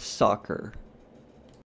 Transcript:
soccer.